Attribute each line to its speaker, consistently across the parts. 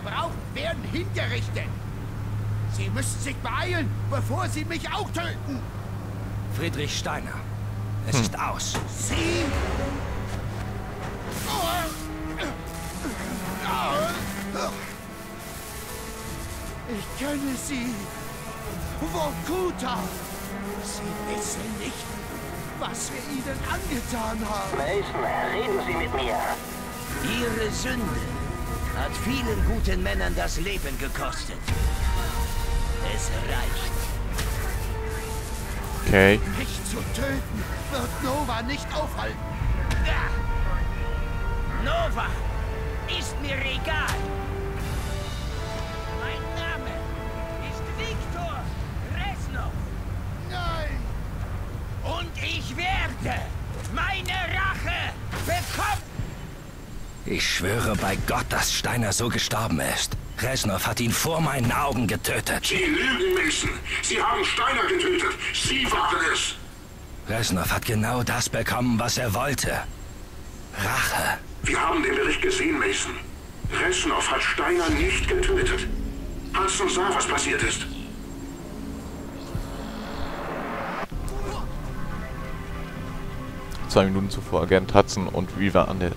Speaker 1: Verbrauchten werden hingerichtet. Sie müssen sich beeilen, bevor sie mich auch töten.
Speaker 2: Friedrich Steiner. Es hm. ist aus.
Speaker 1: Sie? Ich kenne sie. Vokuta. Sie wissen nicht, was wir ihnen angetan haben.
Speaker 3: Mason, reden Sie mit mir.
Speaker 2: Ihre Sünde hat vielen guten Männern das Leben gekostet. Es reicht.
Speaker 1: Okay. Mich zu töten wird Nova nicht aufhalten. Ja.
Speaker 2: Nova ist mir egal. Ich schwöre bei Gott, dass Steiner so gestorben ist. Resnov hat ihn vor meinen Augen getötet.
Speaker 4: Sie lügen, Mason. Sie haben Steiner getötet. Sie waren es.
Speaker 2: Resnov hat genau das bekommen, was er wollte. Rache.
Speaker 4: Wir haben den Bericht gesehen, Mason. Resnov hat Steiner nicht getötet. Hudson sah, was passiert ist.
Speaker 5: Zwei Minuten zuvor Agent Hudson und Viva an der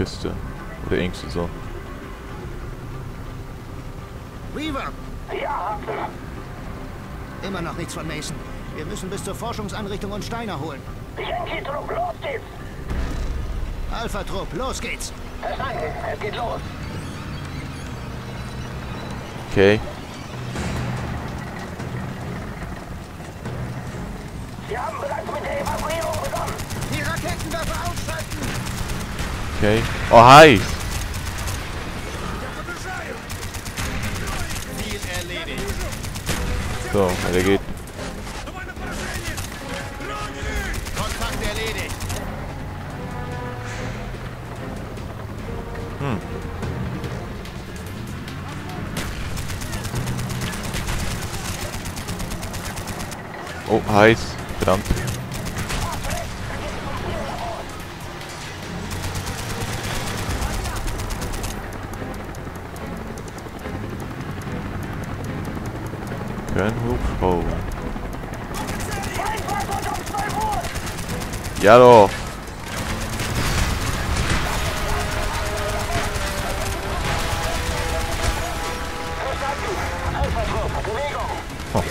Speaker 5: Südküste. Oder irgendwie so.
Speaker 1: Weaver!
Speaker 3: Ja,
Speaker 1: Immer noch nichts von Mason. Wir müssen bis zur Forschungseinrichtung und Steiner holen.
Speaker 3: Yankee-Trupp, los geht's!
Speaker 1: Alpha-Trupp, los geht's!
Speaker 3: Verstanden, es geht los.
Speaker 5: Okay.
Speaker 3: Wir haben bereits mit der Evakuierung begonnen.
Speaker 1: Die Raketenwerfer ausschalten!
Speaker 5: Okay. Oh, heiß! So, der geht. Hm. Oh, heiß. Verdammt. Ja doch. Oh.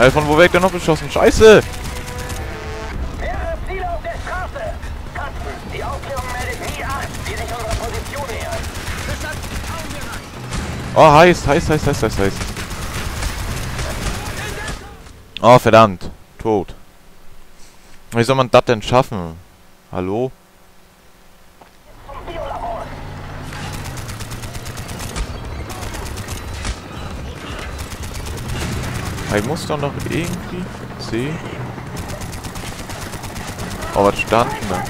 Speaker 5: Äh, von wo weg der noch beschossen? Scheiße! Oh, heiß, heiß, heiß, heiß, heiß, heiß. Oh, verdammt. Tot. Wie soll man das denn schaffen? Hallo? Ich muss doch noch irgendwie sehen. Oh, was stand denn da?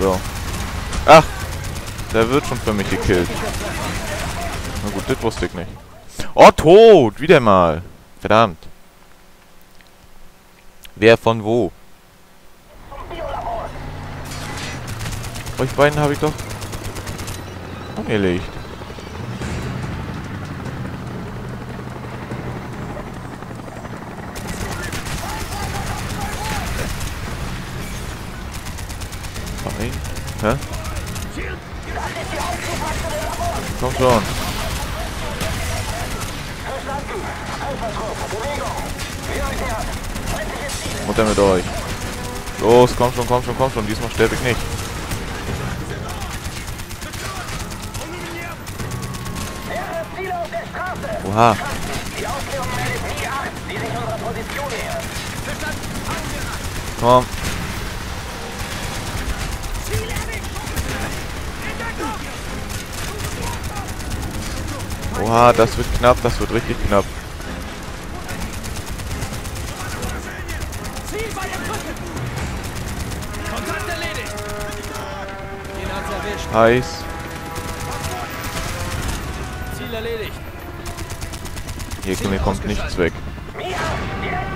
Speaker 5: So. Ach, der wird schon für mich gekillt. Na gut, das wusste ich nicht. Oh, tot! Wieder mal. Verdammt. Wer von wo? Euch beiden habe ich doch angelegt. Nein. Hä? Komm schon. Mutter mit euch. Los, komm schon, komm schon, komm schon. Diesmal sterbe ich nicht. Oha. Komm. Oha, das wird knapp, das wird richtig knapp. Heiß.
Speaker 1: Ziel erledigt.
Speaker 5: Hier mir kommt nichts weg.
Speaker 3: Mia, direkt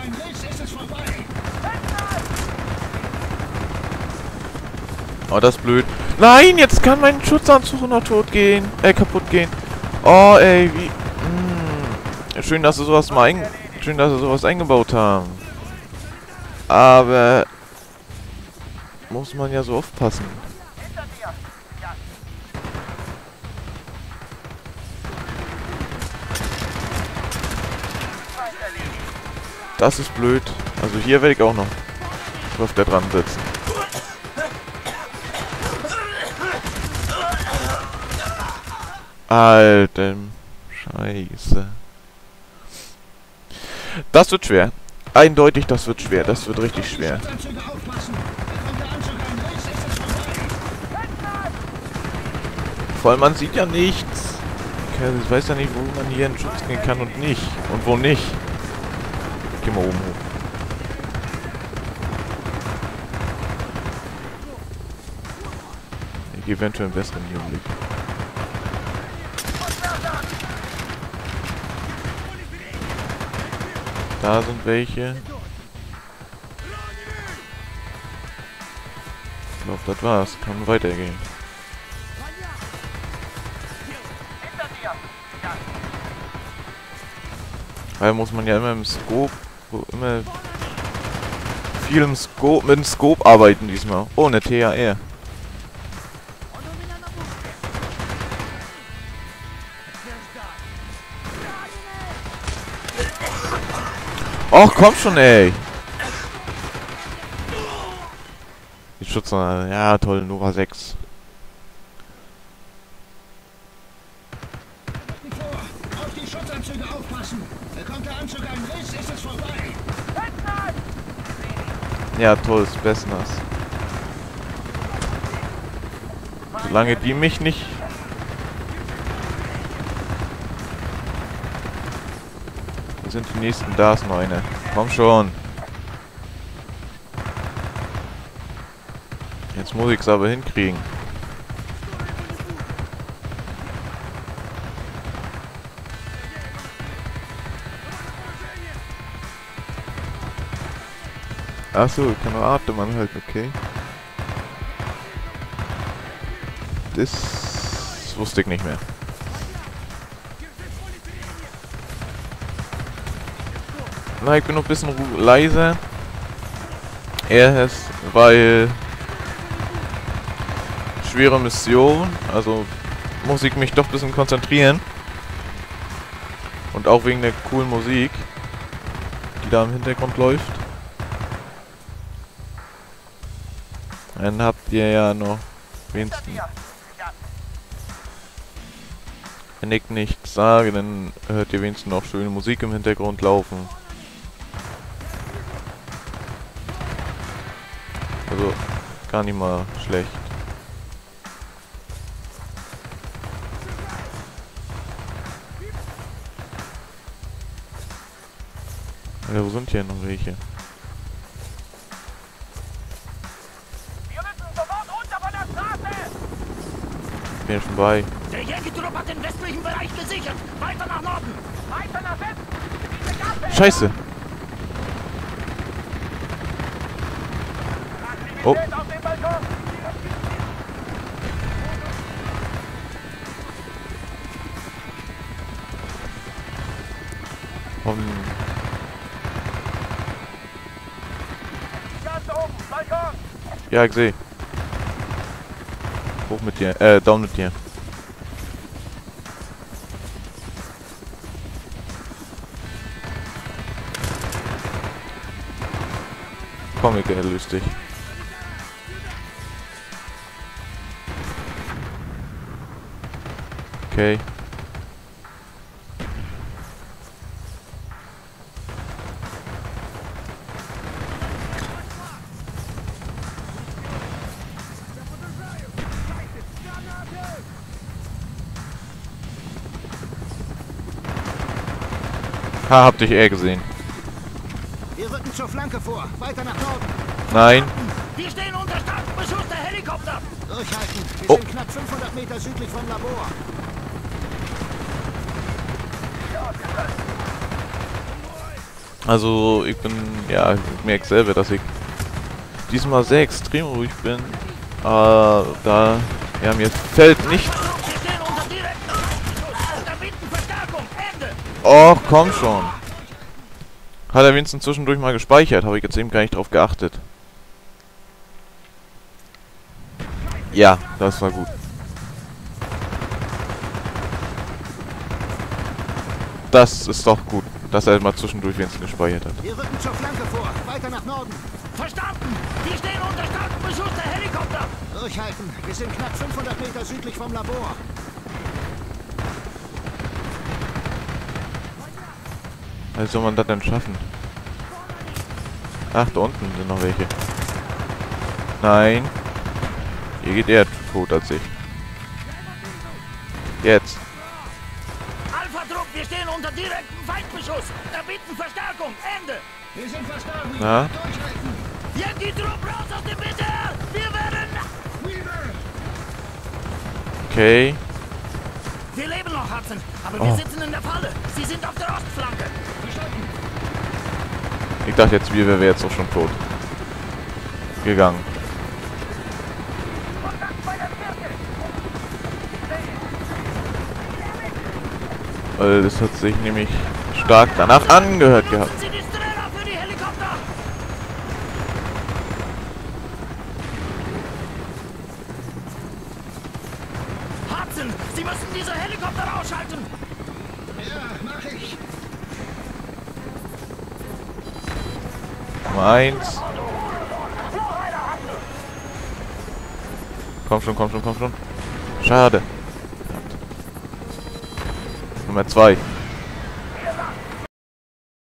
Speaker 1: einen Riss, ist es vorbei.
Speaker 5: Oh, das ist blöd. Nein, jetzt kann mein Schutzanzug noch tot gehen. Äh, kaputt gehen. Oh, ey, wie... Schön, dass sie sowas mal. Schön, dass sie sowas eingebaut haben. Aber... Muss man ja so aufpassen. Das ist blöd. Also hier werde ich auch noch auf der dran sitzen. Alter Scheiße. Das wird schwer. Eindeutig, das wird schwer. Das wird richtig schwer. Vor allem, man sieht ja nichts. Ich weiß ja nicht, wo man hier in Schutz gehen kann und nicht. Und wo nicht. Geh mal oben hoch. Eventuell einen besseren Hinblick. Da sind welche. Ich glaube, das war's. Kann weitergehen. Weil muss man ja immer im Scope, immer viel im Scope, mit dem Scope arbeiten diesmal. Oh, eine THR. Och, komm schon, ey. Die Schützer, ja toll, Nova 6.
Speaker 1: Rücken vor. Auf die Schutzanzüge aufpassen. Bekommt der Anzug einen Riss, ist es vorbei.
Speaker 5: Ja, toll, ist Bessners. Solange die mich nicht... Wo sind die nächsten? Da ist noch eine. Komm schon. Jetzt muss ich's aber hinkriegen. Achso, kann nur Atemann halt, okay. Das wusste ich nicht mehr. Na, ich bin noch ein bisschen leiser. Er ist, weil schwere Mission, also muss ich mich doch ein bisschen konzentrieren. Und auch wegen der coolen Musik, die da im Hintergrund läuft. Dann habt ihr ja noch wenigstens. Wenn ich nichts sage, dann hört ihr wenigstens noch schöne Musik im Hintergrund laufen. Also, gar nicht mal schlecht. Ja, wo sind hier noch welche?
Speaker 3: Wir müssen sofort runter von der Straße!
Speaker 5: Bin ja schon bei.
Speaker 2: Der Jägertrupp hat den westlichen Bereich gesichert. Weiter nach Norden.
Speaker 3: Weiter nach Westen!
Speaker 5: Scheiße! Oh. Ja, ich sehe. Hoch mit dir. Äh, down mit dir. Komm, ich erlöse dich. Okay. Ha, hab dich eher gesehen.
Speaker 1: Wir rücken zur Flanke vor. Weiter nach Norden.
Speaker 5: Nein.
Speaker 3: Wir stehen unter starkem Beschuss der Helikopter.
Speaker 1: Durchhalten. Wir
Speaker 5: oh.
Speaker 1: sind knapp 500 Meter südlich vom Labor.
Speaker 5: Also, ich bin, ja, ich merke selber, dass ich diesmal sehr extrem ruhig bin. Äh, da, ja, mir fällt nicht... Och, komm schon. Hat er wenigstens zwischendurch mal gespeichert, habe ich jetzt eben gar nicht drauf geachtet. Ja, das war gut. Das ist doch gut, dass er mal zwischendurch wenigstens gespeichert hat.
Speaker 1: Wir rücken zur Flanke vor. Weiter nach Norden.
Speaker 3: Verstanden. Wir stehen unter starkem Beschuss der Helikopter.
Speaker 1: Durchhalten. Wir sind knapp 500 Meter südlich vom Labor.
Speaker 5: Wie soll man das denn schaffen? Ach, da unten sind noch welche. Nein. Hier geht er tot als ich. Jetzt.
Speaker 3: Direktem Feindbeschuss. Da bieten Verstärkung. Ende.
Speaker 1: Wir sind verstanden.
Speaker 5: Na?
Speaker 1: Durchhalten.
Speaker 3: Yankee-Trupp raus aus dem Winter. Wir werden...
Speaker 5: Okay.
Speaker 3: Wir leben noch, Hudson. Aber
Speaker 5: Oh.
Speaker 3: wir sitzen in der Falle. Sie sind auf der Ostflanke.
Speaker 5: Ich dachte jetzt, wir wären jetzt auch schon tot. Gegangen. Weil das hat sich nämlich stark danach angehört gehabt.
Speaker 3: Hudson, Sie müssen diese Helikopter ausschalten.
Speaker 1: Ja, mach ich.
Speaker 5: Nummer eins. Komm schon, komm schon, komm schon. Schade. Nummer zwei.